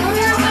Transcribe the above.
no, no.